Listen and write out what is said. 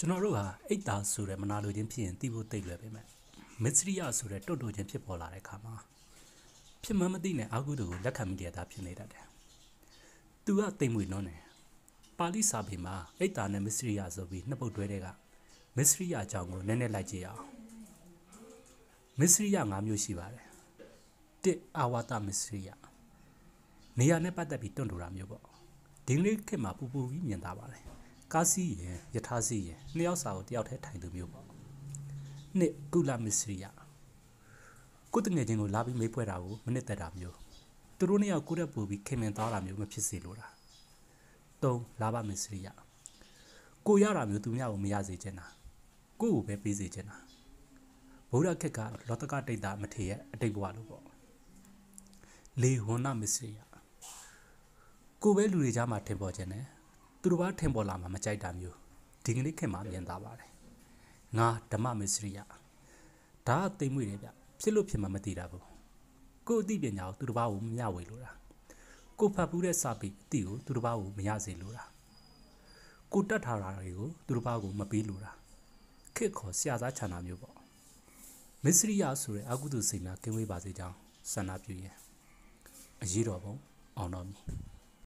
ကျွန်တော်တို့ဟာအိတ်တာဆိုတဲ့မနာလိုခြင်းဖြစ်ရင်သိဖို့သိလွယ်ပေမဲ့မစ္စရိယဆိုတဲ့တုတ်တုတ်ခြင်းဖြစ်ပေါ်လာတဲ့အခါမှာဖြစ်မှန်းမသိတဲ့အာဟုတုကိုလက်ခံမိတဲ့သားဖြစ်နေတတ်တယ်။သူကတိမ်မွေနှောနေပါဠိစာပေမှာအိတ်တာနဲ့မစ္စရိယဆိုပြီးနှစ်ပုဒ်တွဲတဲ့ကမစ္စရိယအကြောင်းကိုနည်းနည်းလိုက်ကြည့်အောင်။မစ္စရိယ၅မျိုးရှိပါတယ်။တစ်အာဝတမစ္စရိယနေရာနဲ့ပတ်သက်ပြီးတွန့်တူတာမျိုးပေါ့။ဒီကလေးခေတ်မှာပူပူပြီးမြင်တာပါတယ်။ ကားစီးရင်ယထာစီးရင်နှစ်ယောက်စာကိုတယောက်တည်းထိုင်သူမျိုးပေါ့။နှစ်ကုလမစ္စရိယကိုယ်တငယ်ချင်းကိုလာပြီးမေးပွဲတာကိုမနစ်သက်တာမျိုးသူတို့နှစ်ယောက်ကိုယ်တက်ပူပြီးခင်မင်သွားတာမျိုးမဖြစ်စေလိုတာ။သုံးလာဘမစ္စရိယကိုရတာမျိုးသူများကိုမရစေချင်တာကိုယ့်ကိုပဲပေးစေချင်တာဗုဒ္ဓခေတ်ကလောတကတိတ်တာမထေရဲ့အတိတ်ဘဝလိုပေါ့လေဝဏမစ္စရိယကိုပဲလူတွေကြားမှာထင်ပေါ်ခြင်းနဲ့ သူတို့ဘာထင်ပေါ်လာမှာမကြိုက်တာမျိုးဒီကနေ့ခေတ်မှာမြင်သားပါတယ်ငါဓမ္မမစ္စရိယဒါကသိမ့်မွေတယ်ဗျဖြစ်လို့ဖြစ်မှမသိတာဘူးကိုယ်အသိပညာကိုသူတို့ဘာကိုမမျှဝေလို့တာကိုဖတ်ဘူးတဲ့စာပေအသိကိုသူတို့ဘာကိုမရစေလို့တာကိုတတ်ထားတာတွေကိုသူတို့ဘာကိုမပေးလို့တာခစ်ခေါ်ဆရာသားခြံတာမျိုးပေါ့မစ္စရိယဆိုတဲ့အကုသိုလ်စိတ်များကင်းဝေးပါစေကြောင်းဆန္ဒပြုရင်အရေးတော်ပုံအောင်တော်မူ